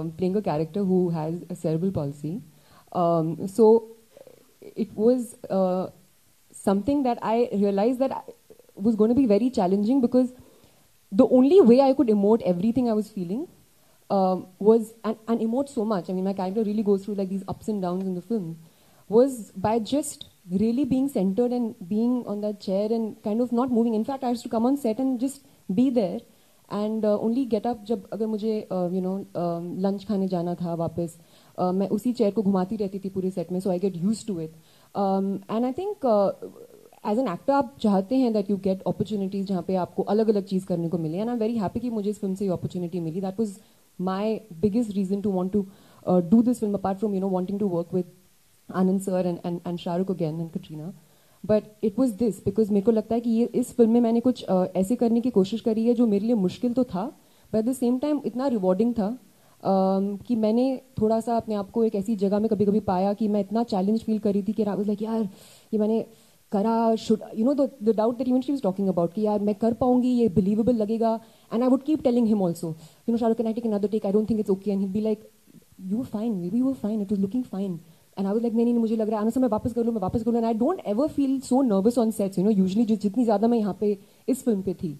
um, playing a character who has a cerebral palsy. Um, so it was uh, something that I realized that I was going to be very challenging because the only way I could emote everything I was feeling um, was and, and emote so much. I mean, my character really goes through like these ups and downs in the film. Was by just really being centered and being on that chair and kind of not moving. In fact, I used to come on set and just be there and only get up जब अगर मुझे you know lunch खाने जाना था वापस uh, मैं उसी chair को घुमाती रहती थी पूरे सेट में so I get used to it and I think as an actor आप चाहते हैं दैट यू गेट अपॉर्चुनिटीज़ जहाँ पे आपको अलग अलग चीज़ करने को मिले and I am very happy कि मुझे इस फ़िल्म से ये opportunity milli. That was my biggest reason to want to do this film apart from you know wanting to work with Anand sir and and and Shahrukh again and Katrina but it was this because मेरे को लगता है कि ये इस film में मैंने कुछ uh, ऐसे करने की कोशिश करी है जो मेरे लिए मुश्किल तो था but at the same time इतना रिवॉर्डिंग था कि मैंने थोड़ा सा अपने आप को एक ऐसी जगह में कभी कभी पाया कि मैं इतना चैलेंज फील करी थी कि लाइक यार ये मैंने करा should you know the doubt that even she was talking about कि यार मैं कर पाऊँगी ये बिलीवेबल लगेगा and I would keep telling him also you know Shahrukh can I take another take I don't think it's okay and be like you fine may be you fine it was looking fine and I like नहीं नहीं मुझे लग रहा है, आना से मैं वापस कर लूँ, मैं वापस कर लूँ. And I don't ever feel so nervous on sets you know usually जितनी ज़्यादा मैं यहाँ पे इस फ़िल्म पे थी